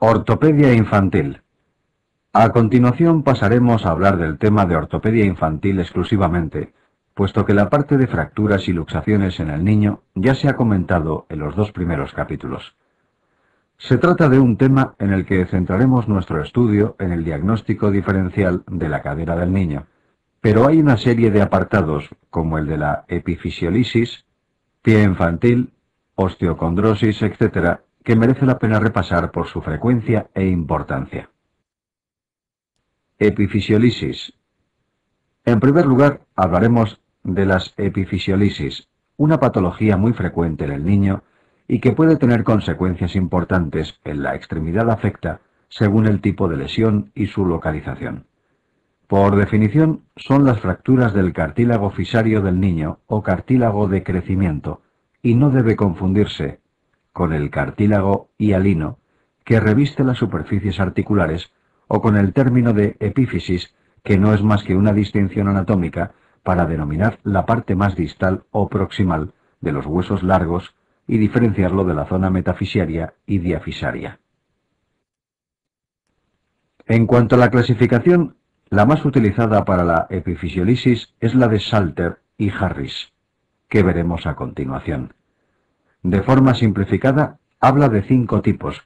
Ortopedia infantil. A continuación pasaremos a hablar del tema de ortopedia infantil exclusivamente, puesto que la parte de fracturas y luxaciones en el niño ya se ha comentado en los dos primeros capítulos. Se trata de un tema en el que centraremos nuestro estudio en el diagnóstico diferencial de la cadera del niño, pero hay una serie de apartados, como el de la epifisiolisis, pie infantil, osteocondrosis, etc., que merece la pena repasar por su frecuencia e importancia. Epifisiolisis. En primer lugar, hablaremos de las epifisiolisis, una patología muy frecuente en el niño y que puede tener consecuencias importantes en la extremidad afecta según el tipo de lesión y su localización. Por definición, son las fracturas del cartílago fisario del niño o cartílago de crecimiento, y no debe confundirse con el cartílago hialino que reviste las superficies articulares o con el término de epífisis, que no es más que una distinción anatómica para denominar la parte más distal o proximal de los huesos largos y diferenciarlo de la zona metafisiaria y diafisaria. En cuanto a la clasificación, la más utilizada para la epifisiolisis es la de Salter y Harris, que veremos a continuación. De forma simplificada, habla de cinco tipos,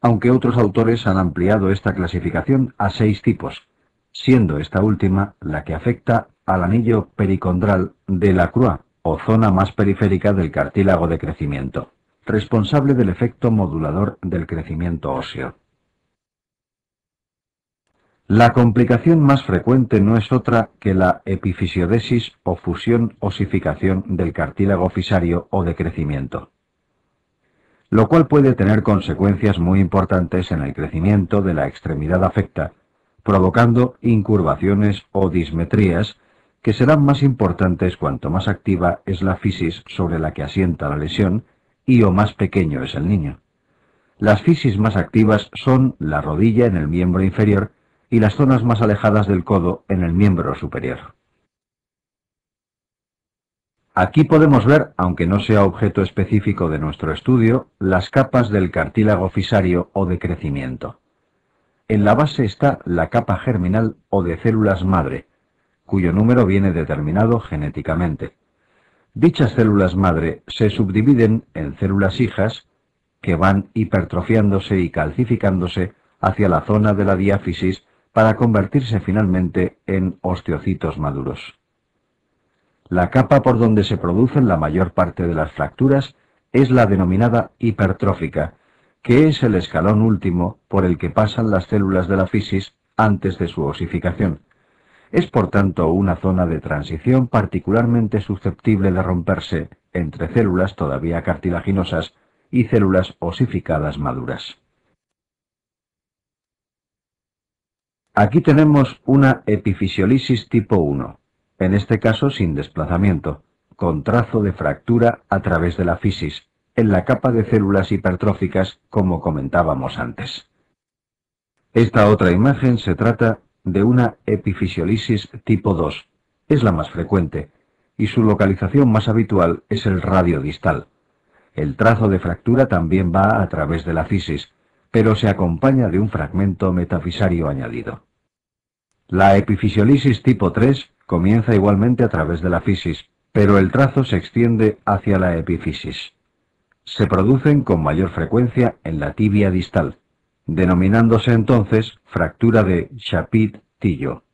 aunque otros autores han ampliado esta clasificación a seis tipos, siendo esta última la que afecta al anillo pericondral de la crua, o zona más periférica del cartílago de crecimiento, responsable del efecto modulador del crecimiento óseo. La complicación más frecuente no es otra que la epifisiodesis o fusión osificación del cartílago fisario o de crecimiento lo cual puede tener consecuencias muy importantes en el crecimiento de la extremidad afecta, provocando incurvaciones o dismetrías que serán más importantes cuanto más activa es la fisis sobre la que asienta la lesión y o más pequeño es el niño. Las fisis más activas son la rodilla en el miembro inferior y las zonas más alejadas del codo en el miembro superior. Aquí podemos ver, aunque no sea objeto específico de nuestro estudio, las capas del cartílago fisario o de crecimiento. En la base está la capa germinal o de células madre, cuyo número viene determinado genéticamente. Dichas células madre se subdividen en células hijas que van hipertrofiándose y calcificándose hacia la zona de la diáfisis para convertirse finalmente en osteocitos maduros. La capa por donde se producen la mayor parte de las fracturas es la denominada hipertrófica, que es el escalón último por el que pasan las células de la fisis antes de su osificación. Es por tanto una zona de transición particularmente susceptible de romperse entre células todavía cartilaginosas y células osificadas maduras. Aquí tenemos una epifisiolisis tipo 1 en este caso sin desplazamiento, con trazo de fractura a través de la fisis, en la capa de células hipertróficas como comentábamos antes. Esta otra imagen se trata de una epifisiolisis tipo 2. Es la más frecuente, y su localización más habitual es el radio distal. El trazo de fractura también va a través de la fisis, pero se acompaña de un fragmento metafisario añadido. La epifisiolisis tipo 3 comienza igualmente a través de la fisis, pero el trazo se extiende hacia la epifisis. Se producen con mayor frecuencia en la tibia distal, denominándose entonces fractura de Chapit-Tillo.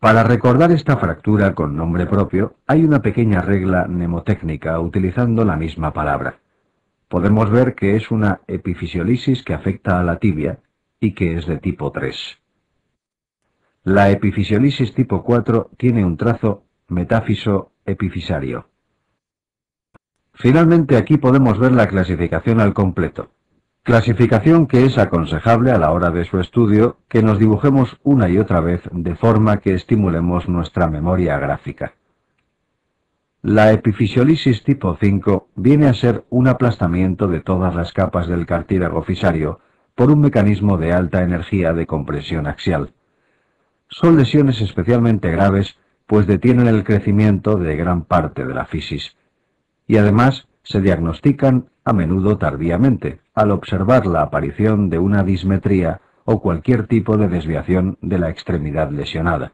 Para recordar esta fractura con nombre propio, hay una pequeña regla mnemotécnica utilizando la misma palabra. Podemos ver que es una epifisiolisis que afecta a la tibia y que es de tipo 3. La epifisiolisis tipo 4 tiene un trazo metáfiso epifisario. Finalmente aquí podemos ver la clasificación al completo. Clasificación que es aconsejable a la hora de su estudio que nos dibujemos una y otra vez de forma que estimulemos nuestra memoria gráfica. La epifisiolisis tipo 5 viene a ser un aplastamiento de todas las capas del cartílago fisario por un mecanismo de alta energía de compresión axial. Son lesiones especialmente graves pues detienen el crecimiento de gran parte de la fisis. Y además se diagnostican a menudo tardíamente, al observar la aparición de una dismetría o cualquier tipo de desviación de la extremidad lesionada.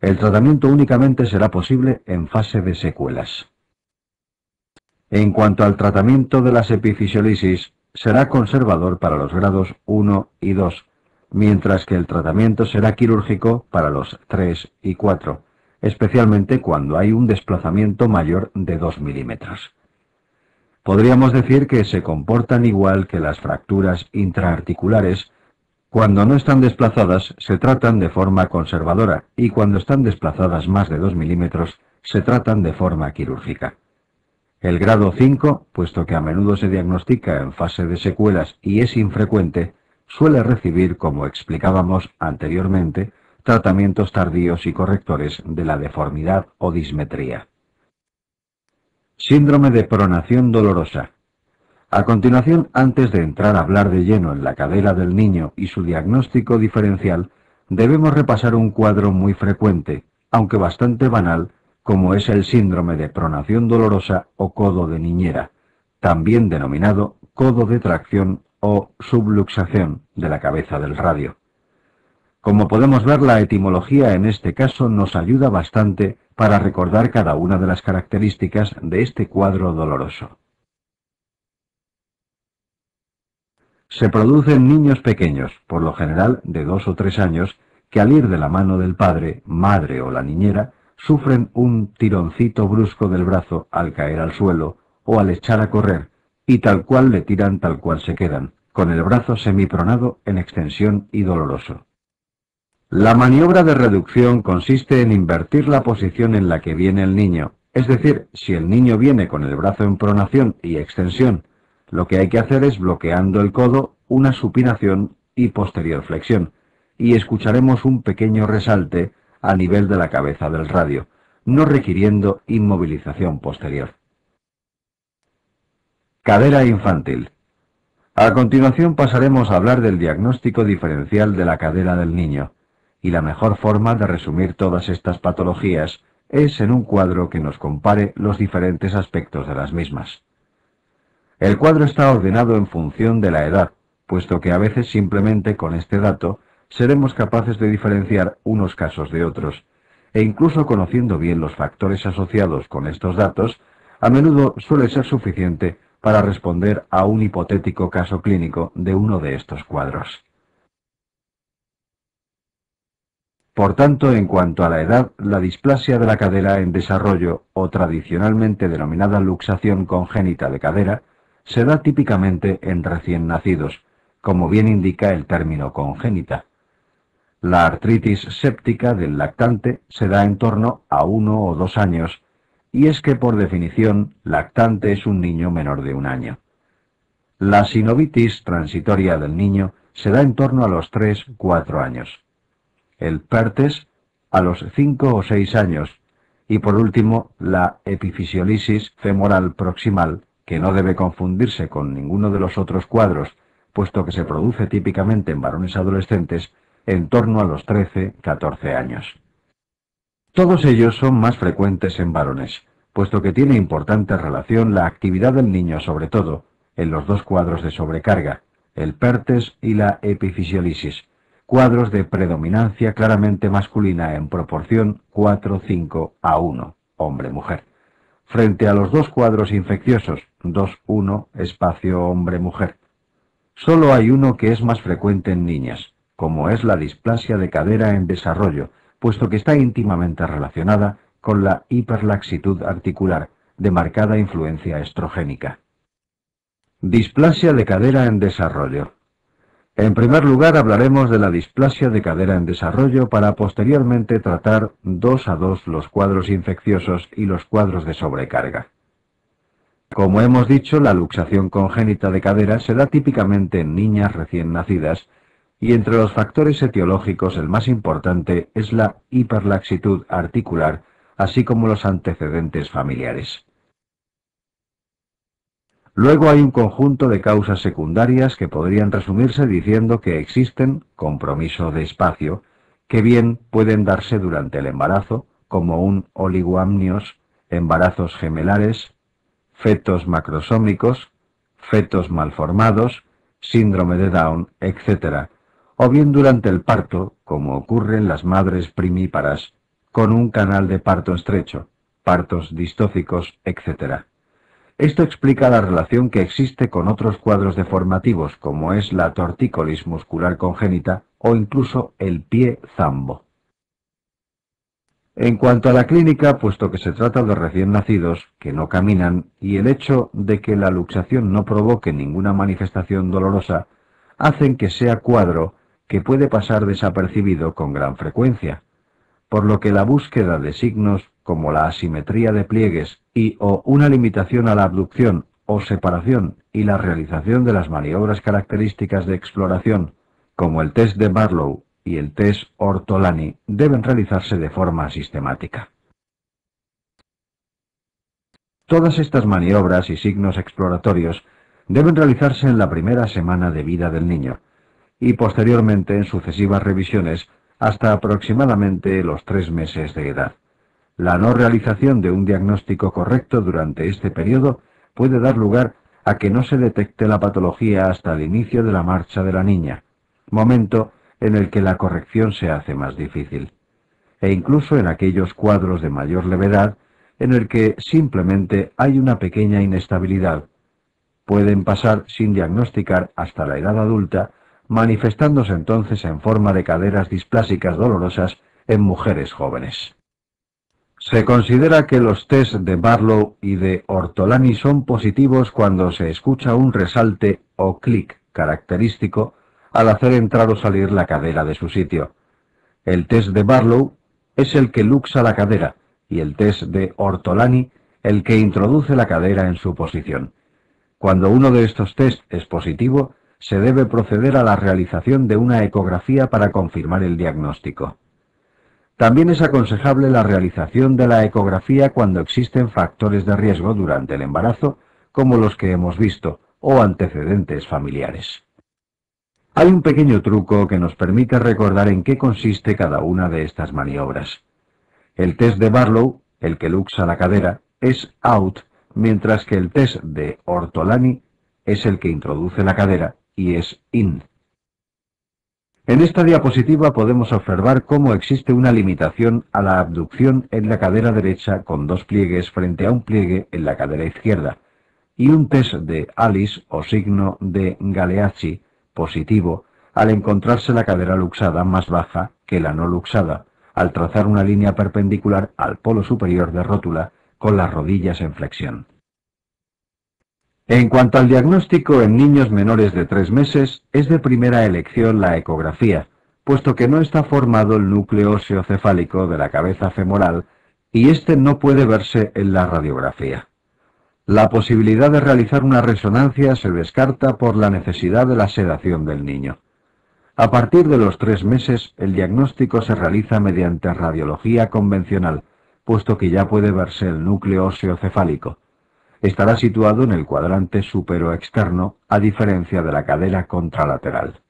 El tratamiento únicamente será posible en fase de secuelas. En cuanto al tratamiento de las epifisiolisis, será conservador para los grados 1 y 2, mientras que el tratamiento será quirúrgico para los 3 y 4, especialmente cuando hay un desplazamiento mayor de 2 milímetros. Podríamos decir que se comportan igual que las fracturas intraarticulares. Cuando no están desplazadas se tratan de forma conservadora y cuando están desplazadas más de 2 milímetros se tratan de forma quirúrgica. El grado 5, puesto que a menudo se diagnostica en fase de secuelas y es infrecuente, suele recibir, como explicábamos anteriormente, tratamientos tardíos y correctores de la deformidad o dismetría. Síndrome de pronación dolorosa. A continuación, antes de entrar a hablar de lleno en la cadera del niño y su diagnóstico diferencial, debemos repasar un cuadro muy frecuente, aunque bastante banal, como es el síndrome de pronación dolorosa o codo de niñera, también denominado codo de tracción o subluxación de la cabeza del radio. Como podemos ver, la etimología en este caso nos ayuda bastante para recordar cada una de las características de este cuadro doloroso. Se produce en niños pequeños, por lo general de dos o tres años, que al ir de la mano del padre, madre o la niñera, sufren un tironcito brusco del brazo al caer al suelo o al echar a correr, y tal cual le tiran tal cual se quedan, con el brazo semipronado en extensión y doloroso. La maniobra de reducción consiste en invertir la posición en la que viene el niño, es decir, si el niño viene con el brazo en pronación y extensión, lo que hay que hacer es bloqueando el codo, una supinación y posterior flexión, y escucharemos un pequeño resalte a nivel de la cabeza del radio, no requiriendo inmovilización posterior. Cadera infantil. A continuación pasaremos a hablar del diagnóstico diferencial de la cadera del niño y la mejor forma de resumir todas estas patologías es en un cuadro que nos compare los diferentes aspectos de las mismas. El cuadro está ordenado en función de la edad, puesto que a veces simplemente con este dato seremos capaces de diferenciar unos casos de otros, e incluso conociendo bien los factores asociados con estos datos, a menudo suele ser suficiente para responder a un hipotético caso clínico de uno de estos cuadros. Por tanto, en cuanto a la edad, la displasia de la cadera en desarrollo, o tradicionalmente denominada luxación congénita de cadera, se da típicamente en recién nacidos, como bien indica el término congénita. La artritis séptica del lactante se da en torno a uno o dos años, y es que por definición lactante es un niño menor de un año. La sinovitis transitoria del niño se da en torno a los 3-4 años el PERTES a los 5 o 6 años y por último la epifisiolisis femoral proximal, que no debe confundirse con ninguno de los otros cuadros, puesto que se produce típicamente en varones adolescentes en torno a los 13-14 años. Todos ellos son más frecuentes en varones, puesto que tiene importante relación la actividad del niño sobre todo en los dos cuadros de sobrecarga, el PERTES y la epifisiolisis, cuadros de predominancia claramente masculina en proporción 4-5 a 1, hombre-mujer, frente a los dos cuadros infecciosos 2-1, espacio hombre-mujer. Solo hay uno que es más frecuente en niñas, como es la displasia de cadera en desarrollo, puesto que está íntimamente relacionada con la hiperlaxitud articular, de marcada influencia estrogénica. Displasia de cadera en desarrollo. En primer lugar hablaremos de la displasia de cadera en desarrollo para posteriormente tratar dos a dos los cuadros infecciosos y los cuadros de sobrecarga. Como hemos dicho, la luxación congénita de cadera se da típicamente en niñas recién nacidas y entre los factores etiológicos el más importante es la hiperlaxitud articular, así como los antecedentes familiares. Luego hay un conjunto de causas secundarias que podrían resumirse diciendo que existen compromiso de espacio, que bien pueden darse durante el embarazo, como un oligoamnios, embarazos gemelares, fetos macrosómicos, fetos malformados, síndrome de Down, etc., o bien durante el parto, como ocurre en las madres primíparas, con un canal de parto estrecho, partos distóficos, etc. Esto explica la relación que existe con otros cuadros deformativos, como es la tortícolis muscular congénita o incluso el pie zambo. En cuanto a la clínica, puesto que se trata de recién nacidos que no caminan y el hecho de que la luxación no provoque ninguna manifestación dolorosa, hacen que sea cuadro que puede pasar desapercibido con gran frecuencia, por lo que la búsqueda de signos como la asimetría de pliegues y o una limitación a la abducción o separación y la realización de las maniobras características de exploración, como el test de Barlow y el test Ortolani deben realizarse de forma sistemática. Todas estas maniobras y signos exploratorios deben realizarse en la primera semana de vida del niño y posteriormente en sucesivas revisiones hasta aproximadamente los tres meses de edad. La no realización de un diagnóstico correcto durante este periodo puede dar lugar a que no se detecte la patología hasta el inicio de la marcha de la niña, momento en el que la corrección se hace más difícil, e incluso en aquellos cuadros de mayor levedad en el que simplemente hay una pequeña inestabilidad. Pueden pasar sin diagnosticar hasta la edad adulta, manifestándose entonces en forma de caderas displásicas dolorosas en mujeres jóvenes. Se considera que los test de Barlow y de Ortolani son positivos cuando se escucha un resalte o clic característico al hacer entrar o salir la cadera de su sitio. El test de Barlow es el que luxa la cadera y el test de Ortolani el que introduce la cadera en su posición. Cuando uno de estos test es positivo, se debe proceder a la realización de una ecografía para confirmar el diagnóstico. También es aconsejable la realización de la ecografía cuando existen factores de riesgo durante el embarazo, como los que hemos visto, o antecedentes familiares. Hay un pequeño truco que nos permite recordar en qué consiste cada una de estas maniobras. El test de Barlow, el que luxa la cadera, es out, mientras que el test de Ortolani es el que introduce la cadera y es in. En esta diapositiva podemos observar cómo existe una limitación a la abducción en la cadera derecha con dos pliegues frente a un pliegue en la cadera izquierda, y un test de Alice o signo de Galeazzi positivo al encontrarse la cadera luxada más baja que la no luxada, al trazar una línea perpendicular al polo superior de rótula con las rodillas en flexión. En cuanto al diagnóstico en niños menores de tres meses, es de primera elección la ecografía, puesto que no está formado el núcleo óseo cefálico de la cabeza femoral y éste no puede verse en la radiografía. La posibilidad de realizar una resonancia se descarta por la necesidad de la sedación del niño. A partir de los tres meses, el diagnóstico se realiza mediante radiología convencional, puesto que ya puede verse el núcleo óseo cefálico. Estará situado en el cuadrante externo, a diferencia de la cadera contralateral.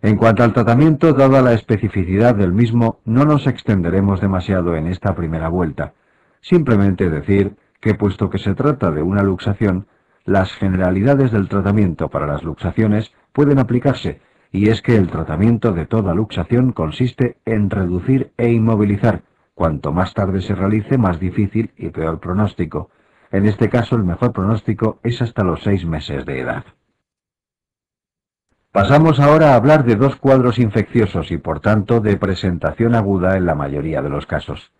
En cuanto al tratamiento, dada la especificidad del mismo, no nos extenderemos demasiado en esta primera vuelta, Simplemente decir que puesto que se trata de una luxación, las generalidades del tratamiento para las luxaciones pueden aplicarse, y es que el tratamiento de toda luxación consiste en reducir e inmovilizar. Cuanto más tarde se realice, más difícil y peor pronóstico. En este caso, el mejor pronóstico es hasta los seis meses de edad. Pasamos ahora a hablar de dos cuadros infecciosos y, por tanto, de presentación aguda en la mayoría de los casos.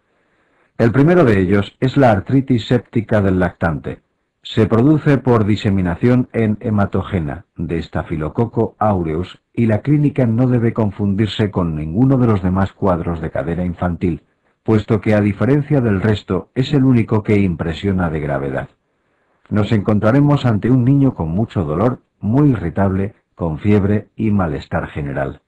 El primero de ellos es la artritis séptica del lactante. Se produce por diseminación en hematogena de Staphylococcus aureus y la clínica no debe confundirse con ninguno de los demás cuadros de cadera infantil, puesto que a diferencia del resto es el único que impresiona de gravedad. Nos encontraremos ante un niño con mucho dolor, muy irritable, con fiebre y malestar general.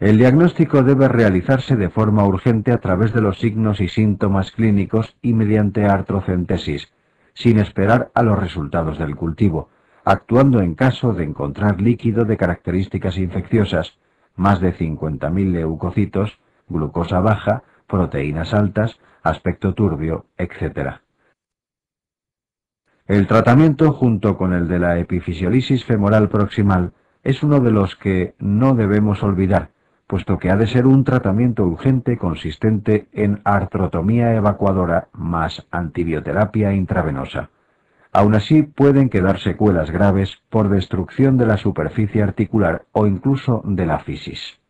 El diagnóstico debe realizarse de forma urgente a través de los signos y síntomas clínicos y mediante artrocentesis, sin esperar a los resultados del cultivo, actuando en caso de encontrar líquido de características infecciosas, más de 50.000 leucocitos, glucosa baja, proteínas altas, aspecto turbio, etc. El tratamiento junto con el de la epifisiolisis femoral proximal es uno de los que no debemos olvidar, puesto que ha de ser un tratamiento urgente consistente en artrotomía evacuadora más antibioterapia intravenosa. Aún así pueden quedar secuelas graves por destrucción de la superficie articular o incluso de la fisis.